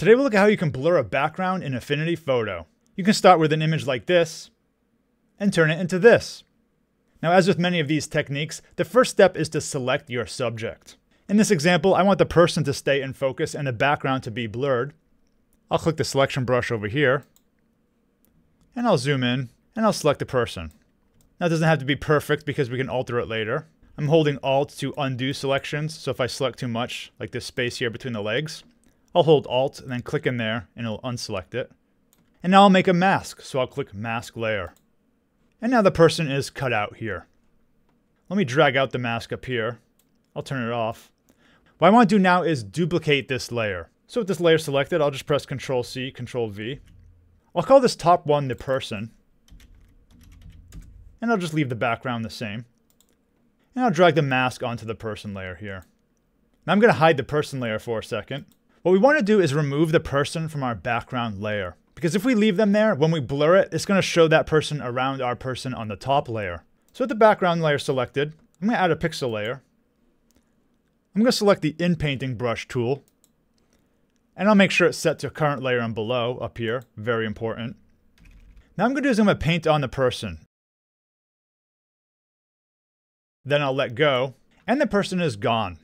Today we'll look at how you can blur a background in Affinity Photo. You can start with an image like this and turn it into this. Now as with many of these techniques, the first step is to select your subject. In this example, I want the person to stay in focus and the background to be blurred. I'll click the selection brush over here, and I'll zoom in, and I'll select the person. Now it doesn't have to be perfect because we can alter it later. I'm holding Alt to undo selections, so if I select too much, like this space here between the legs, I'll hold Alt and then click in there and it'll unselect it. And now I'll make a mask, so I'll click Mask Layer. And now the person is cut out here. Let me drag out the mask up here. I'll turn it off. What I want to do now is duplicate this layer. So with this layer selected, I'll just press Ctrl C, Ctrl V. I'll call this top one the person. And I'll just leave the background the same. And I'll drag the mask onto the person layer here. Now I'm going to hide the person layer for a second. What we want to do is remove the person from our background layer. Because if we leave them there, when we blur it, it's going to show that person around our person on the top layer. So with the background layer selected, I'm going to add a pixel layer. I'm going to select the inpainting brush tool. And I'll make sure it's set to current layer and below up here. Very important. Now I'm going to do is I'm going to paint on the person. Then I'll let go. And the person is gone.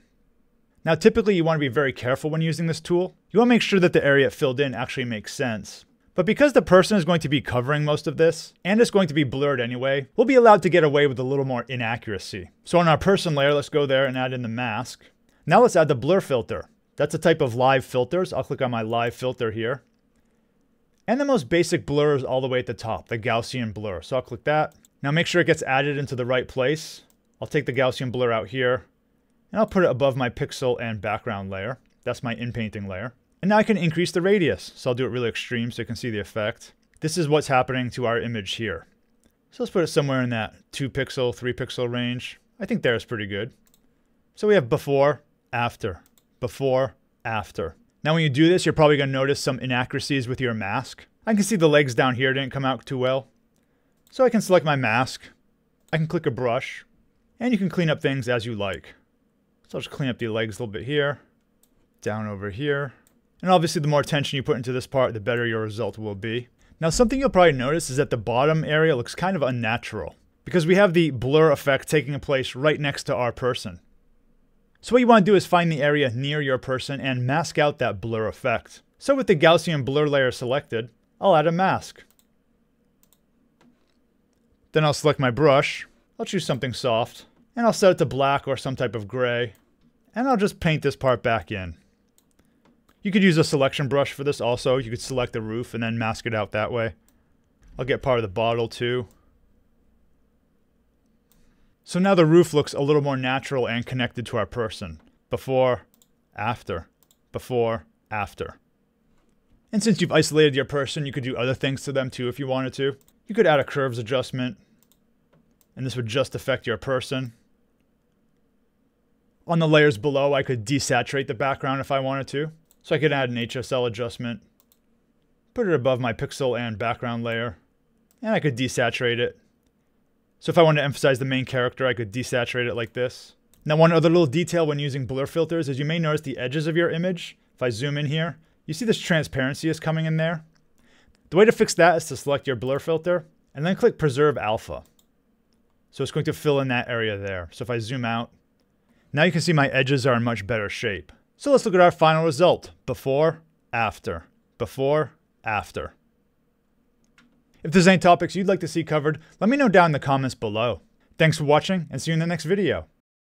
Now typically you want to be very careful when using this tool. You want to make sure that the area filled in actually makes sense. But because the person is going to be covering most of this, and it's going to be blurred anyway, we'll be allowed to get away with a little more inaccuracy. So on our person layer, let's go there and add in the mask. Now let's add the blur filter. That's a type of live filters. I'll click on my live filter here. And the most basic blur is all the way at the top, the Gaussian blur. So I'll click that. Now make sure it gets added into the right place. I'll take the Gaussian blur out here, and I'll put it above my pixel and background layer. That's my inpainting layer. And now I can increase the radius. So I'll do it really extreme so you can see the effect. This is what's happening to our image here. So let's put it somewhere in that 2 pixel, 3 pixel range. I think there is pretty good. So we have before, after, before, after. Now when you do this, you're probably going to notice some inaccuracies with your mask. I can see the legs down here didn't come out too well. So I can select my mask. I can click a brush. And you can clean up things as you like. So I'll just clean up the legs a little bit here. Down over here. And obviously the more attention you put into this part, the better your result will be. Now something you'll probably notice is that the bottom area looks kind of unnatural. Because we have the blur effect taking place right next to our person. So what you want to do is find the area near your person and mask out that blur effect. So with the Gaussian blur layer selected, I'll add a mask. Then I'll select my brush, I'll choose something soft, and I'll set it to black or some type of gray, and I'll just paint this part back in. You could use a selection brush for this also, you could select the roof and then mask it out that way. I'll get part of the bottle too. So now the roof looks a little more natural and connected to our person. Before, after, before, after. And since you've isolated your person, you could do other things to them too if you wanted to. You could add a curves adjustment, and this would just affect your person. On the layers below, I could desaturate the background if I wanted to. So I could add an HSL adjustment, put it above my pixel and background layer, and I could desaturate it so if I want to emphasize the main character, I could desaturate it like this. Now one other little detail when using blur filters is you may notice the edges of your image. If I zoom in here, you see this transparency is coming in there. The way to fix that is to select your blur filter and then click preserve alpha. So it's going to fill in that area there. So if I zoom out, now you can see my edges are in much better shape. So let's look at our final result. Before, after, before, after. If there's any topics you'd like to see covered, let me know down in the comments below. Thanks for watching and see you in the next video.